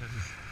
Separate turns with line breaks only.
This is